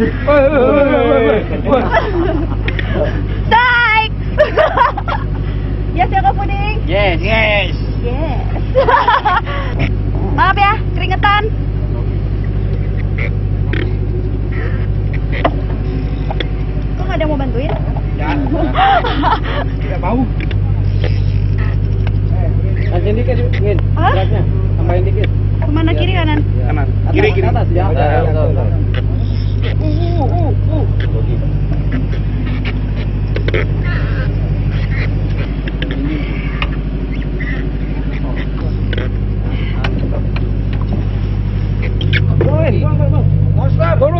Daik. yes ya Kak Puding. Yes, yes. Yes. Maaf ya, keringetan. Kok ada yang mau bantuin? Ya. Tidak mau. Lanjutin dikit, Min. Hah? Beratnya. Tambahin dikit. Ke mana kiri kanan? Kanan. Kiri, kiri. Atas, ya. Vamos lá, vamos.